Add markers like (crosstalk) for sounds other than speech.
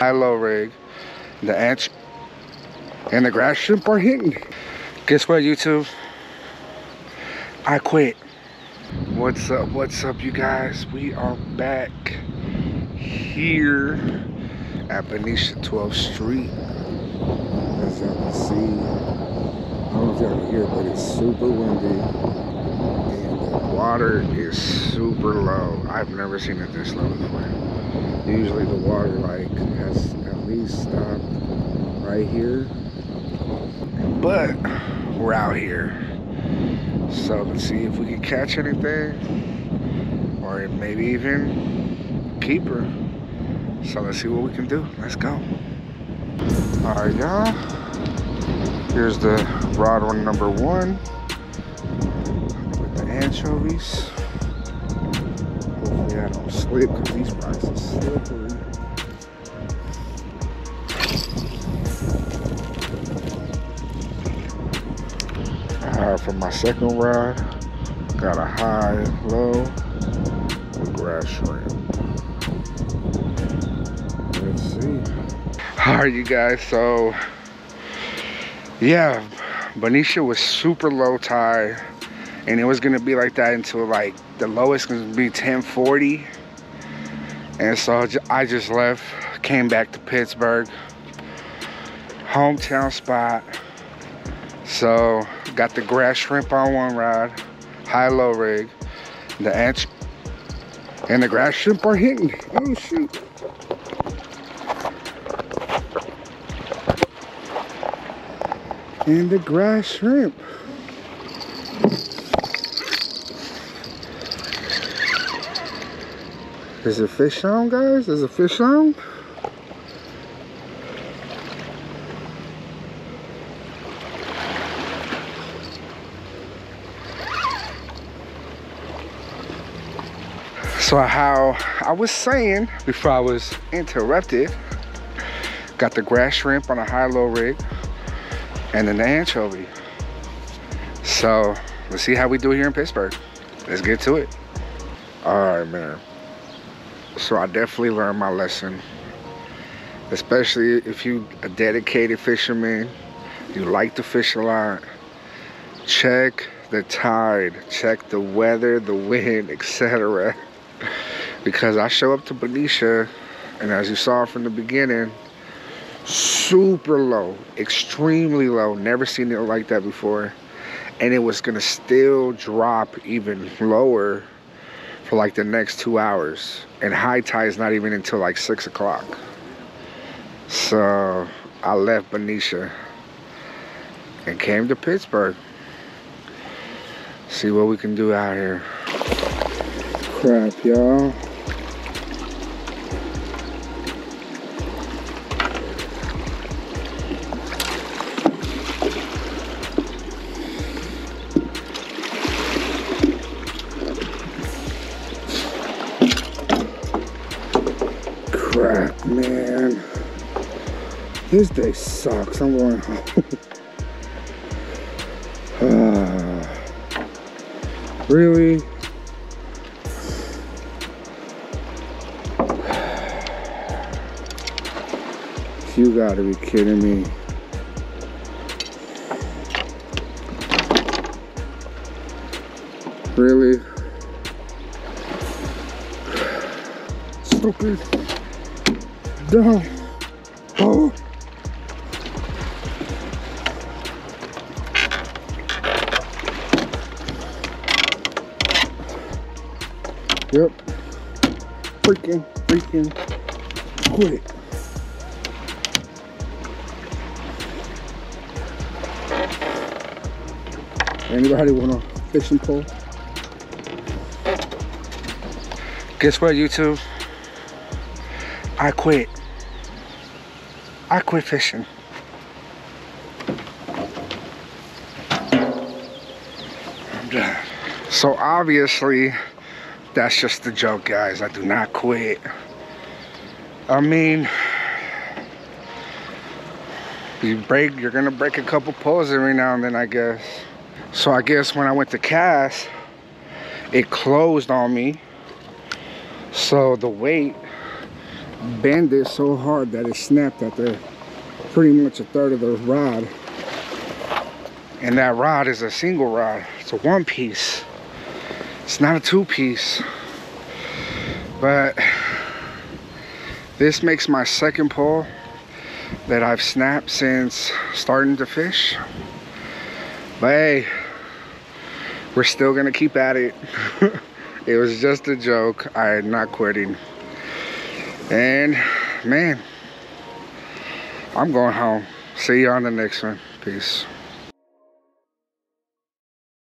high-low rig. The ants and the grass shrimp are hitting. Guess what, YouTube? I quit. What's up? What's up, you guys? We are back here at Benicia 12th Street. As y'all can see, I don't know if y'all can hear, but it's super windy. Water is super low. I've never seen it this low before. Usually the water like has at least stopped right here. But we're out here. So let's see if we can catch anything. Or maybe even keep her. So let's see what we can do. Let's go. All right, y'all. Here's the rod one number one anchovies. Hopefully I don't slip because these rocks are slippery. Uh, for my second rod, got a high, low, grass shrimp. Let's see. All right, you guys. So, yeah, Benicia was super low tide, and it was gonna be like that until like the lowest was gonna be 1040. And so I just left, came back to Pittsburg, hometown spot. So got the grass shrimp on one rod, high-low rig. The ants and the grass shrimp are hitting. Oh shoot. And the grass shrimp. Is it fish on, guys? Is it fish on? So how I was saying before I was interrupted, got the grass shrimp on a high-low rig and then the anchovy. So let's see how we do here in Pittsburg. Let's get to it. All right, man. So I definitely learned my lesson, especially if you a dedicated fisherman, you like to fish a lot, check the tide, check the weather, the wind, (laughs) etc. Because I show up to Benicia, and as you saw from the beginning, super low, extremely low. Never seen it like that before. And it was gonna still drop even lower for like the next two hours. And high tide is not even until like six o'clock. So I left Benicia and came to Pittsburg. See what we can do out here. Crap, y'all. Crap, man. This day sucks. I'm going home. (sighs) really? You gotta be kidding me. Really? (sighs) Stupid. No. Oh. Yep. Freaking, freaking quit. Anybody want a fishing pole? Guess what, YouTube? I quit. I quit fishing. I'm done. So obviously, that's just a joke, guys. I do not quit. I mean, you break, you're gonna break a couple poles every now and then, I guess. So I guess when I went to cast, it closed on me. So the weight bend it so hard that it snapped at the pretty much a third of the rod. And that rod is a single rod. It's a one piece. It's not a two piece. But this makes my second pole that I've snapped since starting to fish. But hey, we're still gonna keep at it. (laughs) it was just a joke. I am not quitting. And man, I'm going home. See you on the next one. Peace.